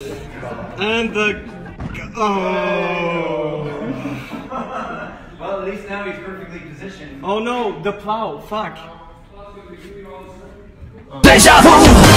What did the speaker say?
And the oh Well, at least now he's perfectly positioned. oh no the plow fuck. 在下风。